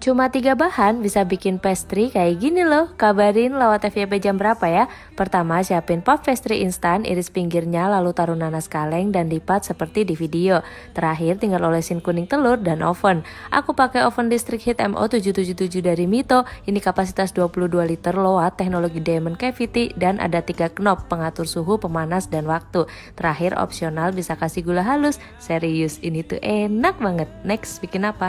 Cuma tiga bahan bisa bikin pastry kayak gini loh. Kabarin lewat FYP jam berapa ya. Pertama siapin puff pastry instan, iris pinggirnya lalu taruh nanas kaleng dan lipat seperti di video. Terakhir tinggal olesin kuning telur dan oven. Aku pakai oven listrik Heat MO777 dari Mito. Ini kapasitas 22 liter low-watt, teknologi diamond cavity dan ada tiga knob pengatur suhu, pemanas dan waktu. Terakhir opsional bisa kasih gula halus. Serius ini tuh enak banget. Next bikin apa?